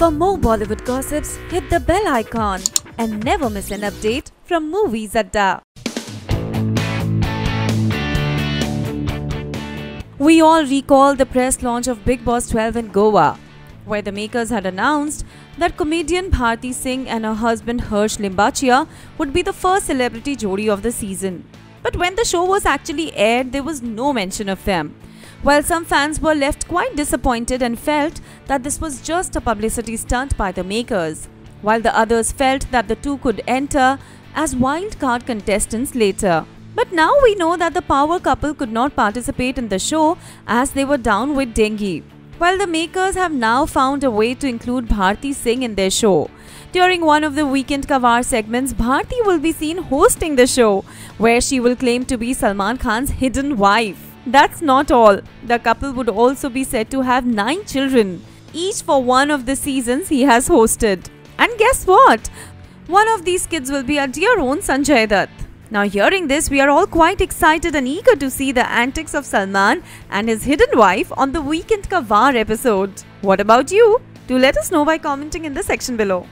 For more Bollywood gossips, hit the bell icon and never miss an update from Moviez Adda. We all recall the press launch of Bigg Boss 12 in Goa, where the makers had announced that comedian Bharti Singh and her husband Harsh Limbachia would be the first celebrity jodi of the season. But when the show was actually aired, there was no mention of them. While some fans were left quite disappointed and felt that this was just a publicity stunt by the makers, while the others felt that the two could enter as wildcard contestants later. But now we know that the power couple could not participate in the show as they were down with dengue. While the makers have now found a way to include Bharti Singh in their show. During one of the Weekend Ka Vaar segments, Bharti will be seen hosting the show, where she will claim to be Salman Khan's hidden wife. That's not all. The couple would also be said to have nine children, each for one of the seasons he has hosted. And guess what? One of these kids will be our dear own Sanjay Dutt. Now, hearing this, we are all quite excited and eager to see the antics of Salman and his hidden wife on the Weekend Ka Vaar episode. What about you? Do let us know by commenting in the section below.